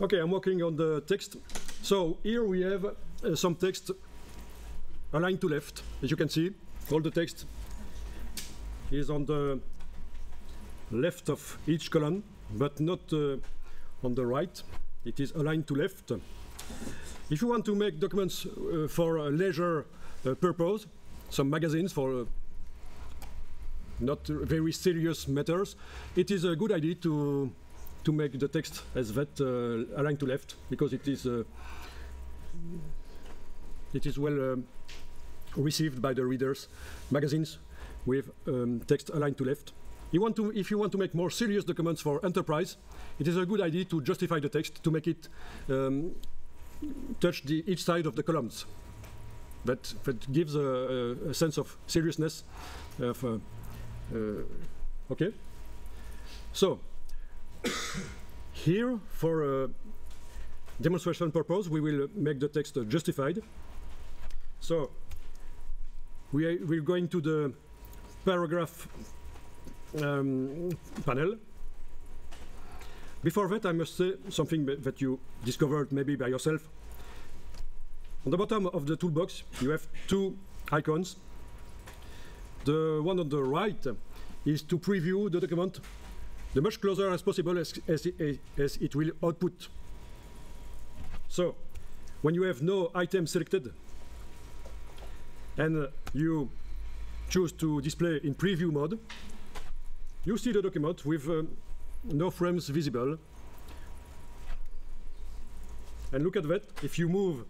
Okay, I'm working on the text. So here we have uh, some text aligned to left. As you can see, all the text is on the left of each column, but not uh, on the right. It is aligned to left. If you want to make documents uh, for a leisure uh, purpose, some magazines for uh, not very serious matters, it is a good idea to to make the text as that uh, aligned to left because it is uh, it is well um, received by the readers. Magazines with um, text aligned to left. You want to, if you want to make more serious documents for enterprise, it is a good idea to justify the text to make it um, touch the, each side of the columns. That, that gives a, a, sense of seriousness. Of, uh, uh, okay. So here, for demonstration purpose, we will make the text justified. So we are, we're going to the paragraph um, panel. Before that, I must say something that you discovered maybe by yourself. On the bottom of the toolbox, you have two icons. The one on the right is to preview the document the much closer as possible as, as, as it will output. So, when you have no item selected and you choose to display in preview mode, you see the document with um, no frames visible. And look at that, if you move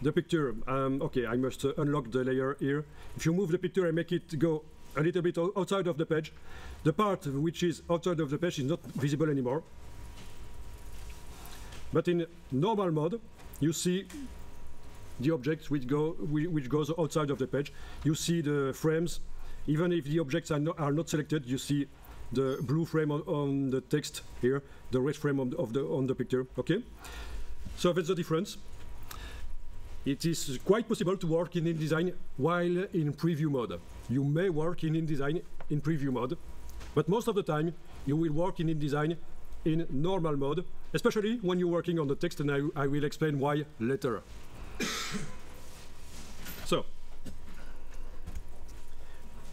the picture, um, okay, I must uh, unlock the layer here. If you move the picture and make it go a little bit outside of the page, the part which is outside of the page is not visible anymore. But in normal mode, you see the objects which, go, which goes outside of the page. You see the frames. Even if the objects are not, are not selected, you see the blue frame on, on, the text here, the red frame on of the, on the picture. Okay? So that's the difference. It is quite possible to work in InDesign while in preview mode. You may work in InDesign in preview mode, but most of the time you will work in InDesign in normal mode, especially when you're working on the text, and I, I will explain why later. so,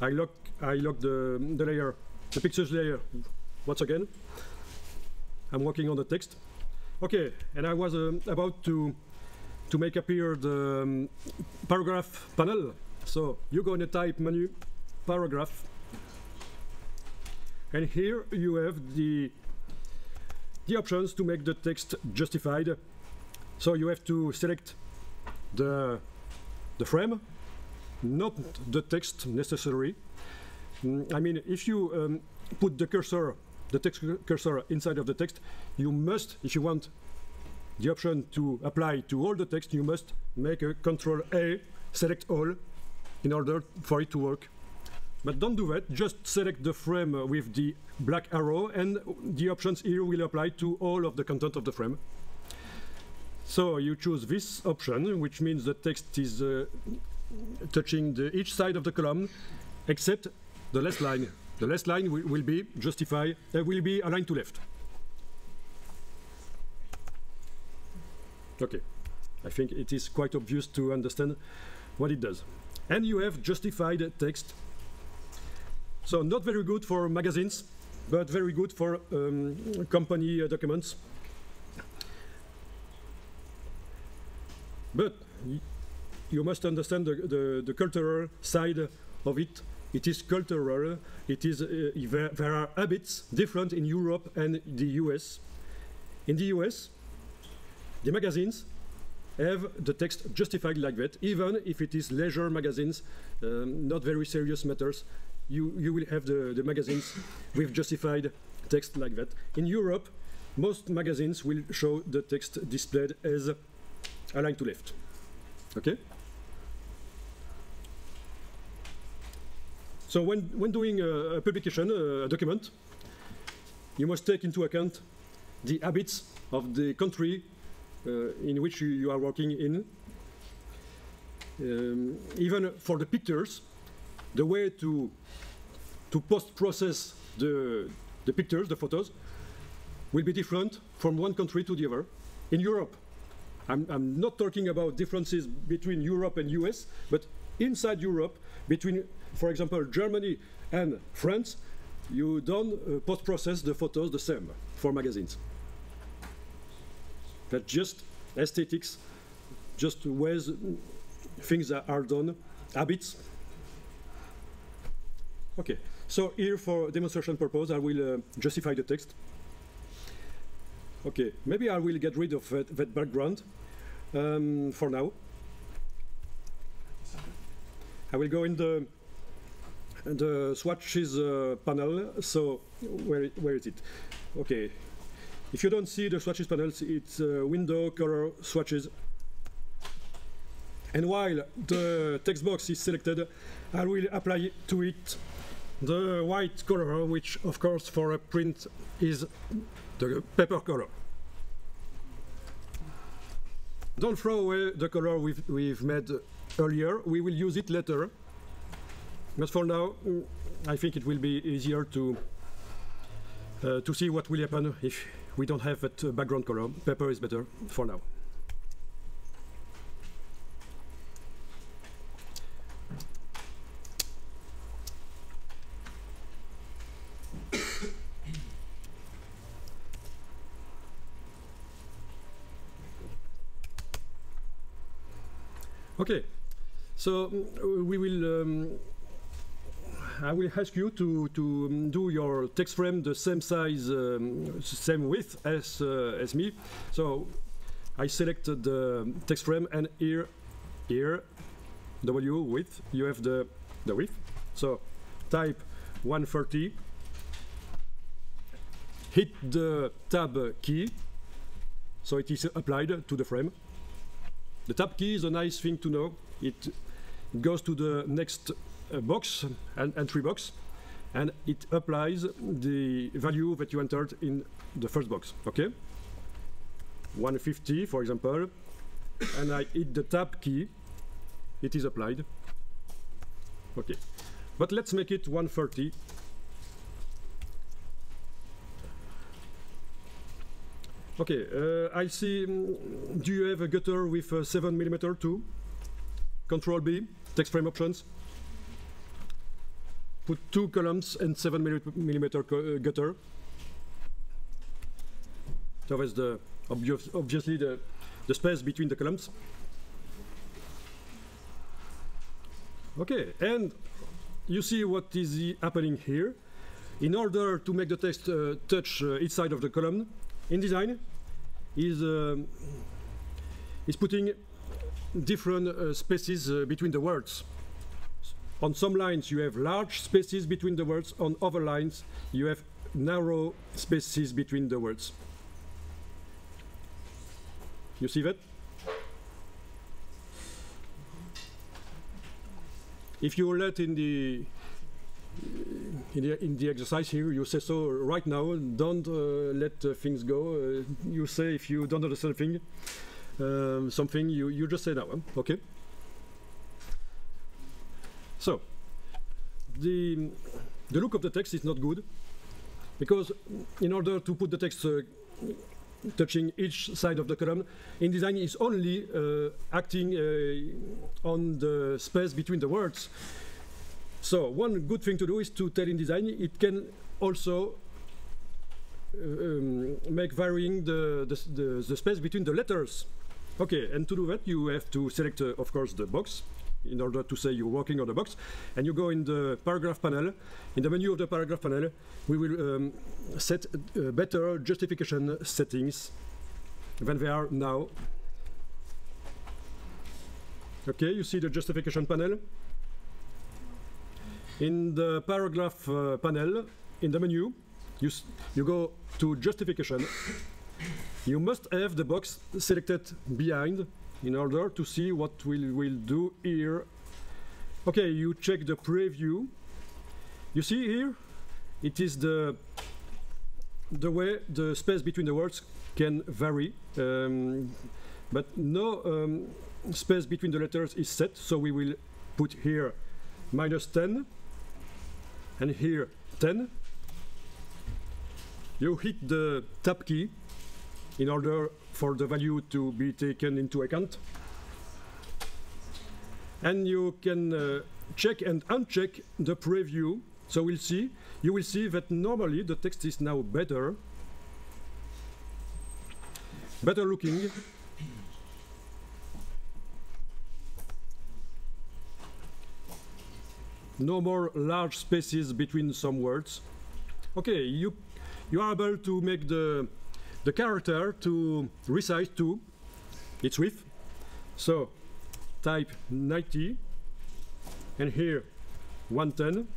I lock, I lock the, the layer, the pictures layer once again. I'm working on the text. Okay, and I was um, about to to make appear the um, paragraph panel. So you go in the type menu, paragraph, and here you have the the options to make the text justified. So you have to select the the frame, not the text necessary. Mm, I mean, if you um, put the cursor, the text cursor inside of the text, you must, if you want the option to apply to all the text, you must make a Control A, select all, in order for it to work. But don't do that, just select the frame with the black arrow and the options here will apply to all of the content of the frame. So you choose this option, which means the text is uh, touching the, each side of the column, except the last line. The last line will, be justify, uh, will be aligned to left. Okay, I think it is quite obvious to understand what it does. And you have justified text. So not very good for magazines, but very good for um, company uh, documents. But you must understand the, the, the, cultural side of it. It is cultural. It is uh, there, there are habits different in Europe and the US. In the US, the magazines have the text justified like that, even if it is leisure magazines, um, not very serious matters. You, you will have the, the magazines with justified text like that. In Europe, most magazines will show the text displayed as aligned to left. Okay? So when, when doing a, a publication, a, a document, you must take into account the habits of the country in which you, you, are working in. Um, even for the pictures, the way to to post-process the the pictures, the photos, will be different from one country to the other. In Europe, I'm, I'm not talking about differences between Europe and US, but inside Europe, between, for example, Germany and France, you don't uh, post-process the photos the same for magazines. That's just aesthetics, just ways things are done, habits. Okay, so here for demonstration purpose, I will uh, justify the text. Okay, maybe I will get rid of that, that background um, for now. I will go in the the swatches uh, panel. So where where is it? Okay. If you don't see the swatches panels, it's uh, window color swatches. And while the text box is selected, I will apply to it the white color, which of course for a print is the paper color. Don't throw away the color we've, we've made earlier. We will use it later. But for now, I think it will be easier to uh, to see what will happen if we don't have that background color. Pepper is better for now. Okay, so mm, we will. Um, I will ask you to to um, do your text frame the same size, um, same width as uh, as me. So I selected the text frame, and here, here, W width. You have the the width. So type 130. Hit the tab key, so it is applied to the frame. The tab key is a nice thing to know. It goes to the next box, an entry box, and it applies the value that you entered in the first box, okay? 150, for example, and I hit the tab key, it is applied. Okay, but let's make it 130 Okay, uh, I see. Um, do you have a gutter with a 7 millimeter too? Control B, text frame options. Put two columns and 7 millimeter uh, gutter. So that's the obvious, obviously the, the space between the columns. Okay, and you see what is happening here. In order to make the text uh, touch uh, each side of the column, InDesign is uh, is putting different uh, spaces uh, between the words. On some lines you have large spaces between the words, on other lines you have narrow spaces between the words. You see that? If you let in the in the, in the exercise here, you say so right now, don't uh, let uh, things go. Uh, you say if you don't understand something, um, something you, you just say now, okay? So, the, the look of the text is not good because in order to put the text uh, touching each side of the column, InDesign is only uh, acting uh, on the space between the words so one good thing to do is to tell InDesign it can also uh, um, make varying the, the, the, the, space between the letters. Okay, and to do that you have to select, uh, of course, the box in order to say you're working on the box. And you go in the paragraph panel. In the menu of the paragraph panel, we will um, set uh, better justification settings than they are now. Okay, you see the justification panel. In the paragraph uh, panel, in the menu, you, you go to justification. you must have the box selected behind in order to see what we will do here. Okay, you check the preview. You see here, it is the the way the space between the words can vary, um, but no um, space between the letters is set, so we will put here minus 10 and here 10 you hit the tab key in order for the value to be taken into account. And you can uh, check and uncheck the preview. So we'll see, you will see that normally the text is now better, better looking. No more large spaces between some words. Okay, you you are able to make the the character to resize to its width. So type 90 and here 110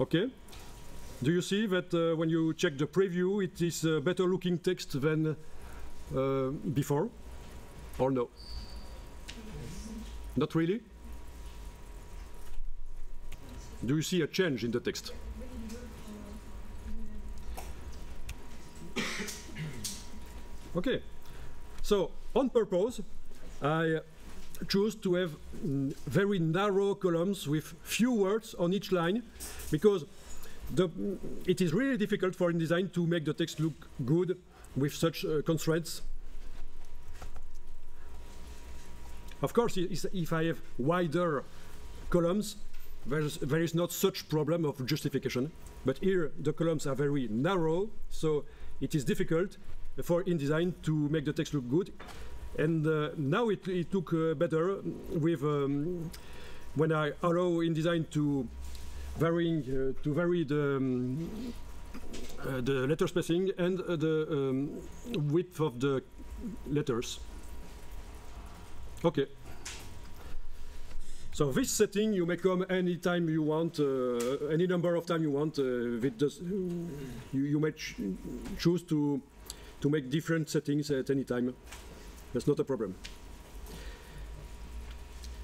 okay. Do you see that uh, when you check the preview it is uh, better looking text than uh, before or no? Not really? Do you see a change in the text Okay, so on purpose, I choose to have mm, very narrow columns with few words on each line because the, it is really difficult for InDesign to make the text look good with such uh, constraints. Of course, if I have wider columns, there is not such problem of justification. But here, the columns are very narrow, so it is difficult for InDesign to make the text look good. And uh, now it, it uh, better with um, when I allow InDesign to varying uh, to vary the um, uh, the letter spacing and uh, the um, width of the letters. Okay. So this setting you may come any time you want, uh, any number of time you want. Does, you, you may ch choose to to make different settings at any time. That's not a problem.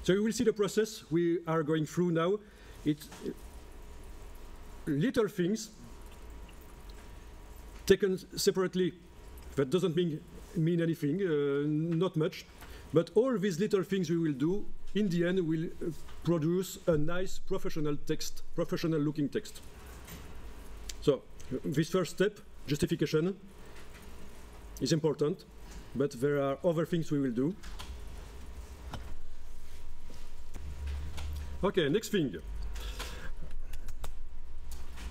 So you will see the process we are going through now. It's little things taken separately. That doesn't mean, mean anything, uh, not much. But all these little things we will do, in the end, will produce a nice professional text, professional looking text. So this first step, justification, is important, but there are other things we will do. Okay, next thing.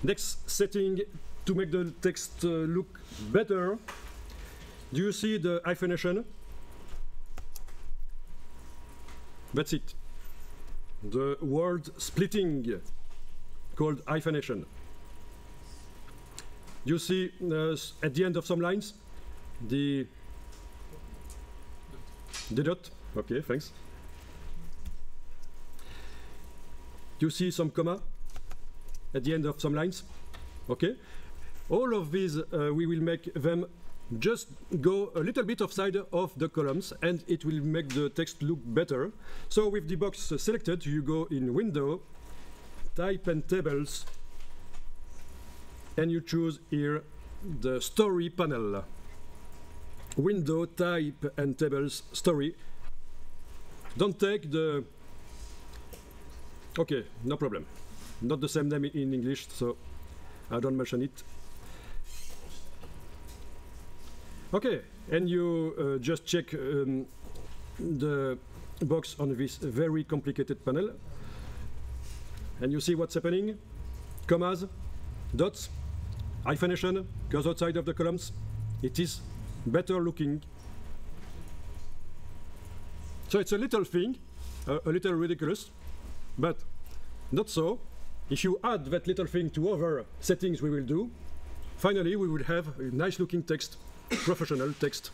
Next setting to make the text uh, look better. Do you see the hyphenation? That's it. The word splitting called hyphenation. You see uh, at the end of some lines the the dot. Okay, thanks. You see some comma at the end of some lines. Okay, all of these uh, we will make them just go a little bit offside of the columns and it will make the text look better. So with the box selected, you go in Window, Type and Tables, and you choose here the Story panel window type and tables story. Don't take the... Okay, no problem. Not the same name in English, so I don't mention it. Okay, and you uh, just check um, the box on this very complicated panel. And you see what's happening. Commas, dots, hyphenation goes outside of the columns. It is better looking. So it's a little thing, uh, a little ridiculous, but not so. If you add that little thing to other settings we will do, finally we will have a nice looking text, professional text.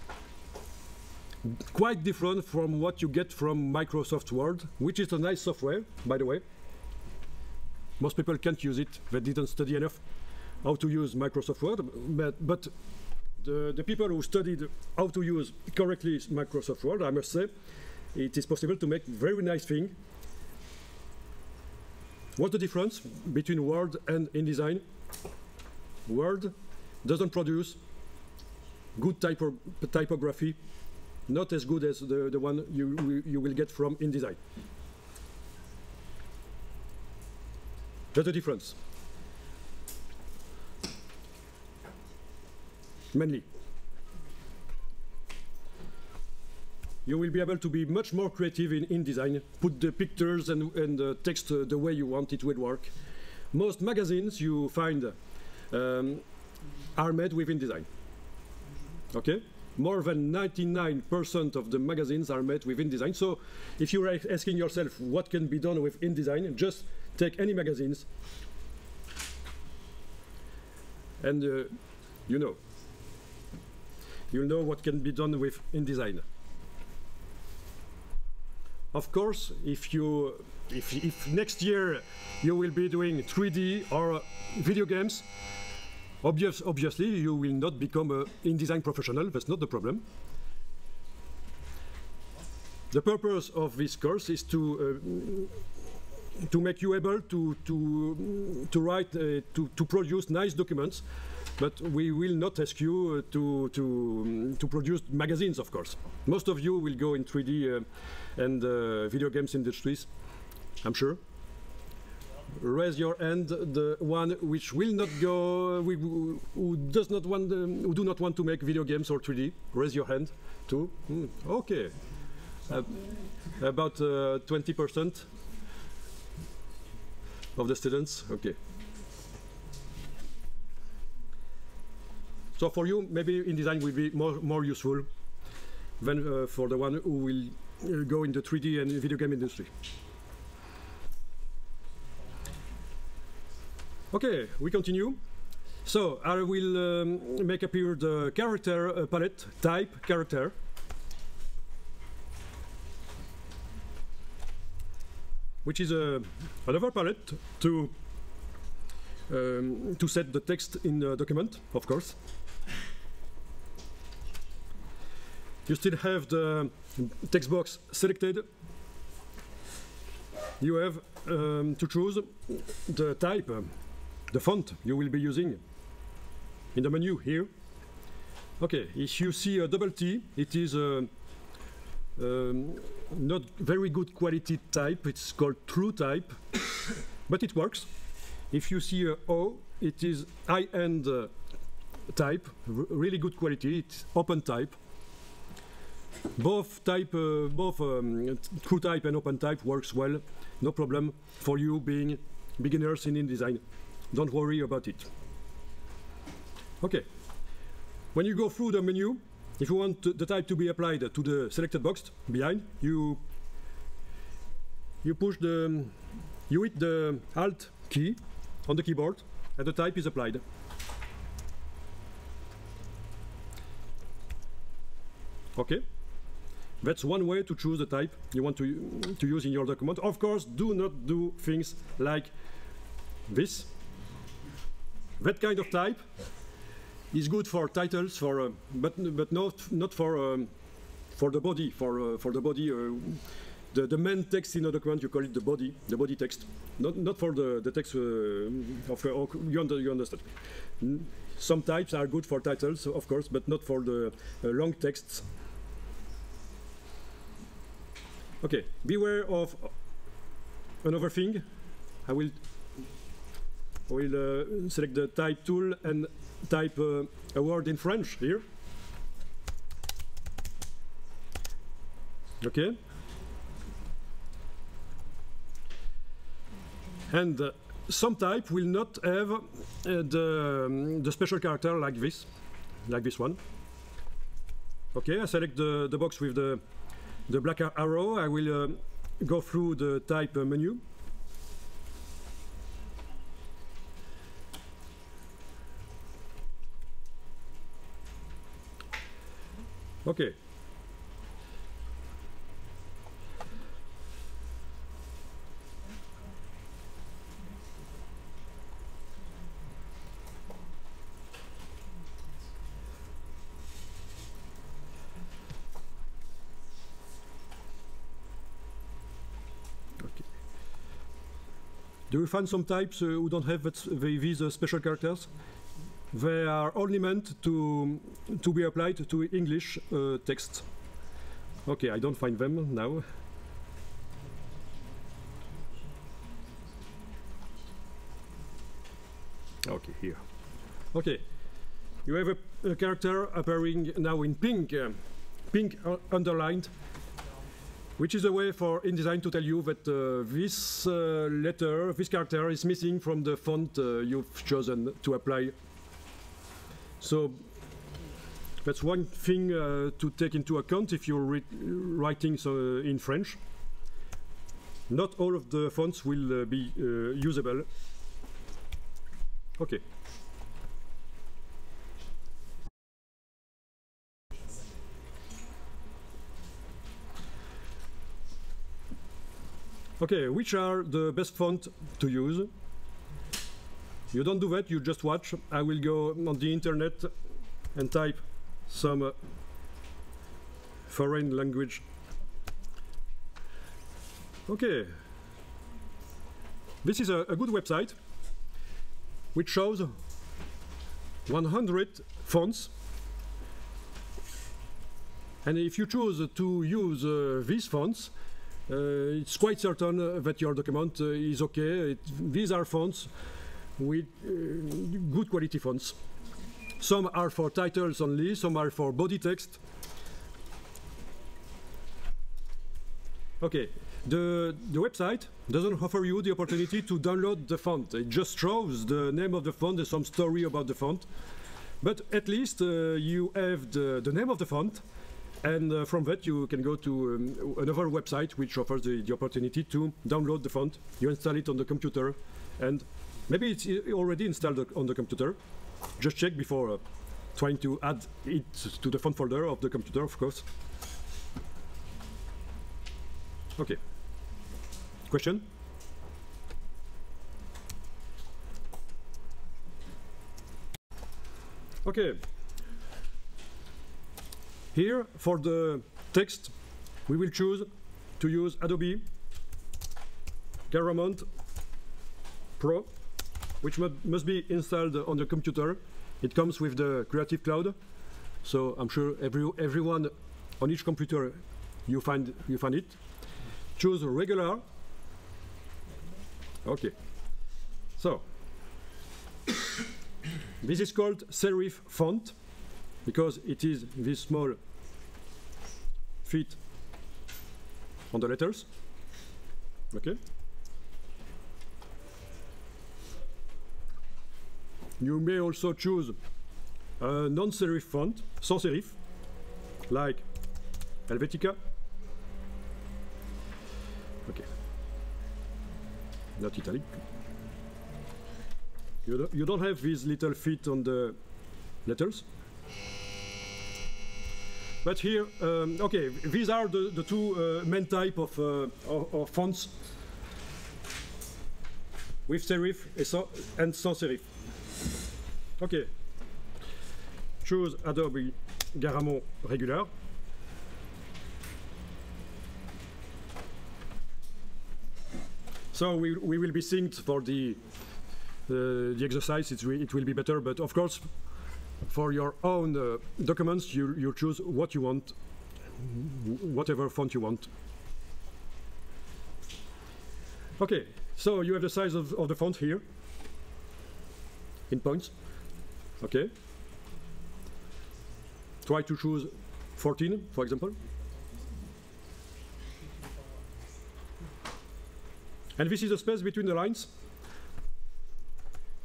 Quite different from what you get from Microsoft Word, which is a nice software, by the way. Most people can't use it, they didn't study enough how to use Microsoft Word, but, but the, the people who studied how to use correctly Microsoft Word, I must say, it is possible to make very nice thing. What's the difference between Word and InDesign? Word doesn't produce good typo typography, not as good as the, the one you, you will get from InDesign. That's the difference. Mainly. You will be able to be much more creative in InDesign. Put the pictures and, and the text uh, the way you want it will work. Most magazines you find um, are made with InDesign. Okay? More than 99% of the magazines are made with InDesign. So if you're asking yourself what can be done with InDesign, just take any magazines and uh, you know. You'll know what can be done with InDesign. Of course, if you if, if next year you will be doing 3D or video games, obvious, obviously you will not become an InDesign professional, that's not the problem. The purpose of this course is to uh, to make you able to to to write uh, to to produce nice documents but we will not ask you uh, to, to, um, to produce magazines, of course. Most of you will go in 3D uh, and uh, video games industries, I'm sure. Raise your hand, the one which will not go, who does not want, um, who do not want to make video games or 3D. Raise your hand, too. Mm, okay. Uh, about 20% of the students. Okay. So for you, maybe InDesign will be more, more useful than uh, for the one who will uh, go in the 3D and video game industry. Okay, we continue. So I will um, make appear the character uh, palette, type, character. Which is uh, another palette to um, to set the text in the document, of course. You still have the text box selected. You have um, to choose the type, uh, the font you will be using in the menu here. Okay, if you see a double T, it is a um, not very good quality type. It's called true type, but it works. If you see a O, it is high-end uh, type, really good quality. It's open type. Both type, uh, both um, true type and open type works well. No problem for you being beginners in InDesign. Don't worry about it. Okay. When you go through the menu, if you want the type to be applied to the selected box behind, you you push the you hit the Alt key on the keyboard and the type is applied. Okay. That's one way to choose the type you want to, to use in your document. Of course, do not do things like this. That kind of type is good for titles, for uh, but but not not for um, for the body, for uh, for the body. Uh, the, the main text in a document, you call it the body, the body text. Not not for the the text uh, of uh, you, under, you understand. Some types are good for titles, of course, but not for the uh, long texts Okay, beware of another thing. I will, I will uh, select the type tool and type uh, a word in French here. Okay. And uh, some type will not have uh, the, um, the special character like this, like this one. Okay, I select the, the box with the the black arrow, I will uh, go through the type uh, menu. Okay, You find some types uh, who don't have these uh, special characters? They are only meant to, to be applied to English uh, text. Okay, I don't find them now. Okay, here. Okay, you have a, a character appearing now in pink, uh, pink underlined, which is a way for InDesign to tell you that uh, this uh, letter, this character is missing from the font uh, you've chosen to apply. So that's one thing uh, to take into account if you're writing so, in French. Not all of the fonts will uh, be usable. Okay. Okay, which are the best font to use? You don't do that, you just watch. I will go on the internet and type some uh, foreign language. Okay. This is a, a good website which shows 100 fonts. And if you choose to use uh, these fonts, it's quite certain uh, that your document uh, is okay. It, these are fonts with good quality fonts. Some are for titles only, some are for body text. Okay, the, the website doesn't offer you the opportunity to download the font. It just shows the name of the font and some story about the font. But at least uh, you have the, the name of the font and uh, from that, you can go to um, another website which offers the, the, opportunity to download the font. You install it on the computer, and maybe it's already installed on the computer. Just check before uh, trying to add it to the font folder of the computer, of course. Okay. Question? Okay. Here, for the text, we will choose to use Adobe Garamond Pro, which must be installed on the computer. It comes with the Creative Cloud, so I'm sure every, everyone on each computer you find you find it. Choose regular. Okay. So this is called serif font because it is this small feet on the letters. Okay. You may also choose a non-serif font, sans serif, like Helvetica. Okay. Not italic. You don't, you don't have these little feet on the letters. But here, um, okay, these are the, the two uh, main type of, uh, of, of, fonts with serif and sans serif. Okay, choose Adobe Garamond Regular. So we, we will be synced for the, uh, the exercise, it will be better, but of course for your own uh, documents, you, you choose what you want, whatever font you want. Okay, so you have the size of, of the font here in points. Okay. Try to choose 14, for example. And this is the space between the lines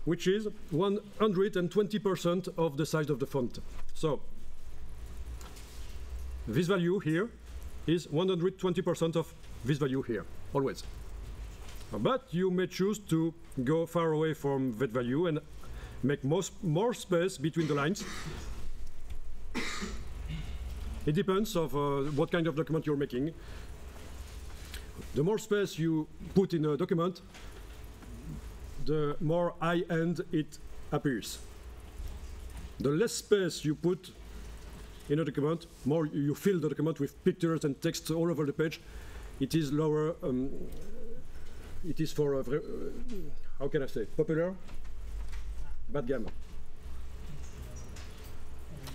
which is 120% of the size of the font. So this value here is 120% of this value here, always. But you may choose to go far away from that value and make most, more space between the lines. it depends of uh, what kind of document you're making. The more space you put in a document, the more high-end it appears. The less space you put in a document, more you fill the document with pictures and text all over the page, it is lower, um, it is for, uh, how can I say, popular, bad gamme.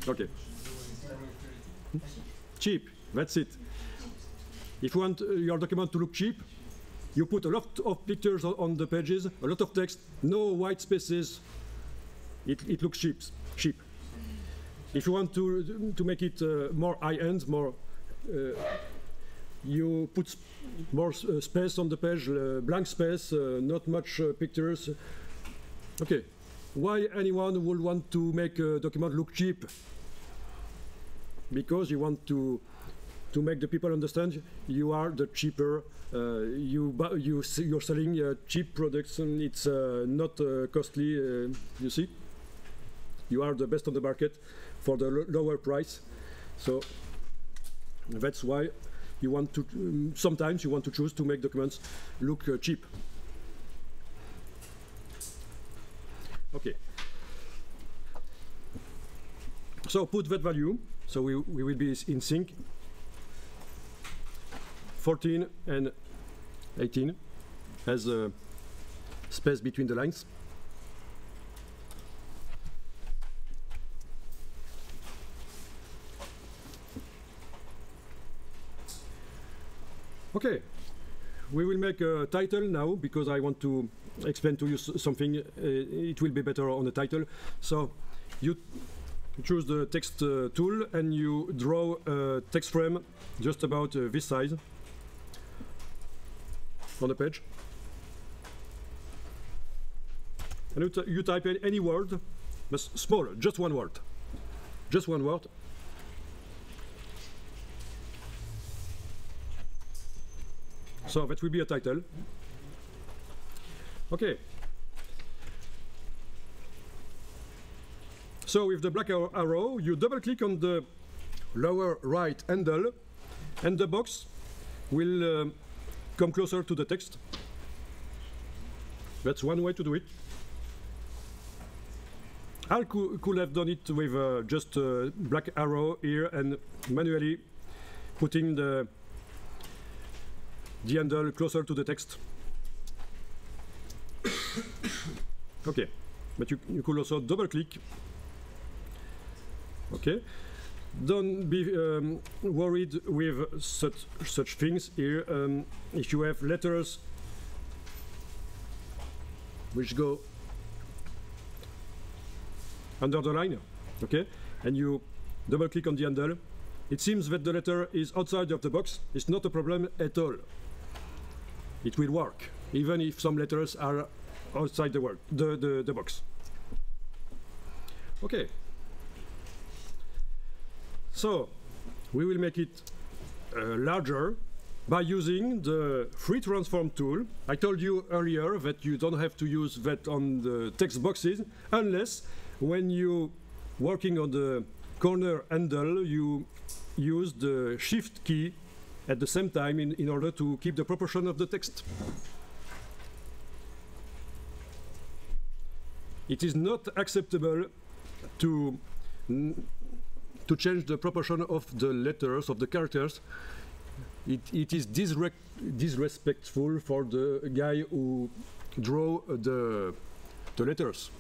Okay. Cheap, that's it. If you want uh, your document to look cheap, you put a lot of pictures on the pages, a lot of text, no white spaces, it, it looks cheap. cheap. If you want to, to make it uh, more high-end, more, uh, you put more uh, space on the page, uh, blank space, uh, not much uh, pictures. Okay, why anyone would want to make a document look cheap? Because you want to to make the people understand you are the cheaper. Uh, you you you're selling uh, cheap products and it's uh, not costly. you see, you are the best on the market for the lo lower price. So that's why you want to. Um, sometimes you want to choose to make documents look cheap. Okay. So put that value. So we, we will be in sync. 14 and 18 as a space between the lines. Okay, we will make a title now because I want to explain to you something. Uh, it will be better on the title. So you choose the text uh, tool and you draw a text frame just about uh, this size on the page. And you, type in any word, but smaller, just one word. Just one word. So that will be a title. Okay. So with the black arrow, you double click on the lower right handle and the box will uh, come closer to the text. That's one way to do it. I could have done it with uh, just a black arrow here and manually putting the, the handle closer to the text. okay, but you, you could also double click. Okay, don't be um, worried with such such things here. Um, if you have letters which go under the line, okay, and you double click on the handle, it seems that the letter is outside of the box. It's not a problem at all. It will work, even if some letters are outside the, the, the, the box. Okay, so we will make it uh, larger by using the free transform tool. I told you earlier that you don't have to use that on the text boxes unless when you working on the corner handle you use the shift key at the same time in, in order to keep the proportion of the text. It is not acceptable to to change the proportion of the letters, of the characters, it, it is disre disrespectful for the guy who draw the, the letters.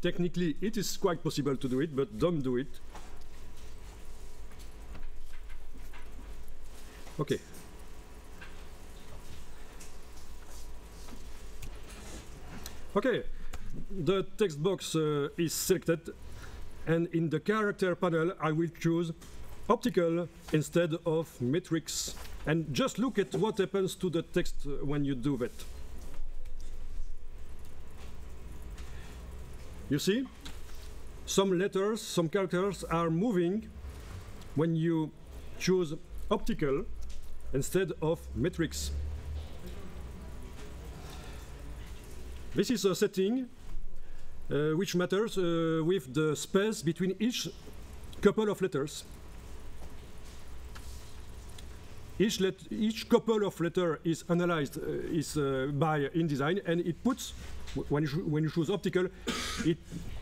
Technically, it is quite possible to do it, but don't do it. Okay. Okay, the text box uh, is selected and in the character panel I will choose optical instead of metrics and just look at what happens to the text when you do that. You see? Some letters, some characters are moving when you choose optical instead of metrics. This is a setting uh, which matters uh, with the space between each couple of letters. Each, let each couple of letter is analyzed uh, is by InDesign, and it puts when you, when you choose optical, it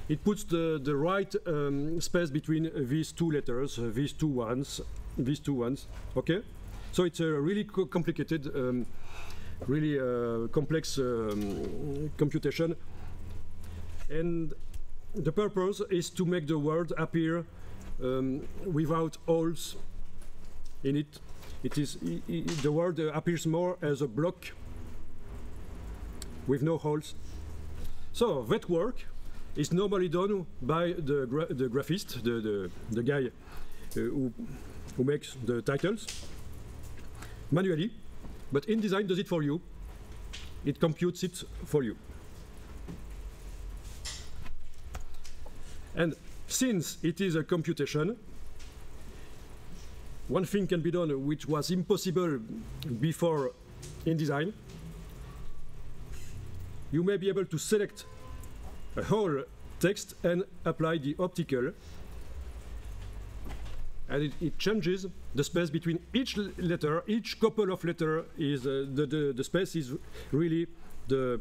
it puts the the right um, space between these two letters, uh, these two ones, these two ones. Okay, so it's a really co complicated, um, really uh, complex um, computation and the purpose is to make the world appear um, without holes in it. It is the world appears more as a block with no holes. So that work is normally done by the, gra the graphist, the, the, the guy uh, who, who makes the titles, manually, but InDesign does it for you. It computes it for you. And since it is a computation, one thing can be done which was impossible before in design. You may be able to select a whole text and apply the optical. And it, it changes the space between each letter, each couple of letter is, uh, the, the, the space is really the,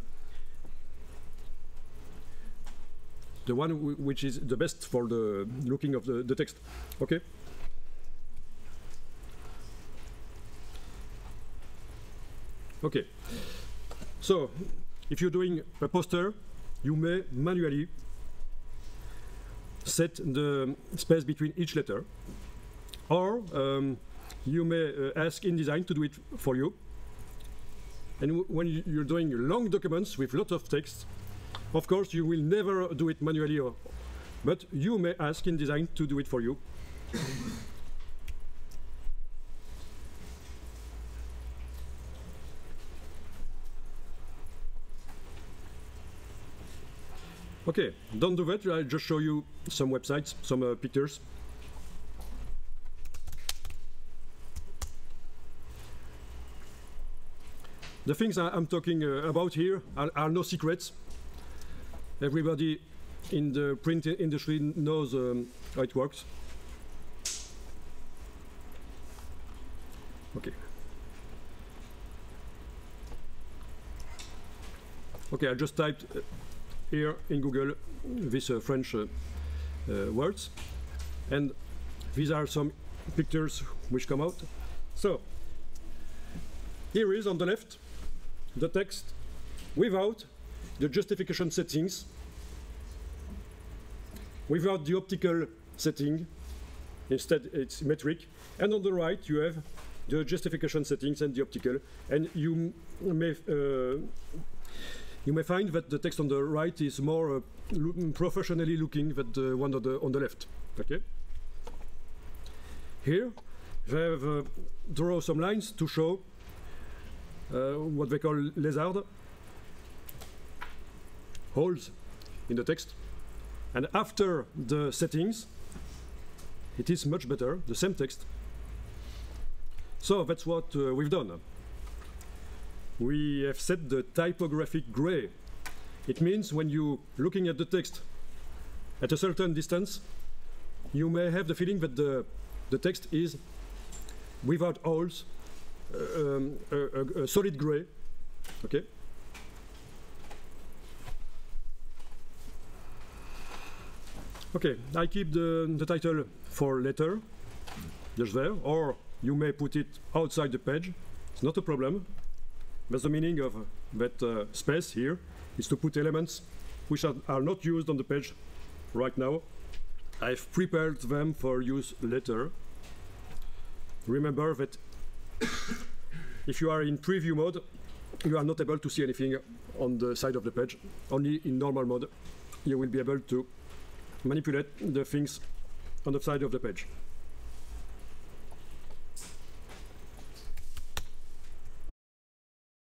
the one which is the best for the looking of the, the text. Okay? Okay. So, if you're doing a poster, you may manually set the space between each letter, or um, you may uh, ask InDesign to do it for you. And when you're doing long documents with lots of text, of course, you will never do it manually, or, but you may ask InDesign to do it for you. Okay, don't do that. I'll just show you some websites, some uh, pictures. The things I, am talking uh, about here are, are, no secrets. Everybody in the print industry knows um, how it works. Okay. Okay, I just typed uh, here in Google these uh, French uh, uh, words. And these are some pictures which come out. So, here is on the left the text without the justification settings, without the optical setting, instead it's metric, and on the right you have the justification settings and the optical, and you may uh, you may find that the text on the right is more uh, lo professionally looking than the one on the, on the left. Okay. Here, they have uh, draw some lines to show uh, what they call lizard holes in the text. And after the settings, it is much better, the same text. So that's what uh, we've done we have set the typographic gray. It means when you're looking at the text at a certain distance, you may have the feeling that the, the text is without holes, uh, um, a, a, a solid gray. Okay. Okay, I keep the, the title for later, just there, or you may put it outside the page. It's not a problem. That's the meaning of that uh, space here, is to put elements which are, are, not used on the page right now. I've prepared them for use later. Remember that if you are in preview mode, you are not able to see anything on the side of the page. Only in normal mode, you will be able to manipulate the things on the side of the page.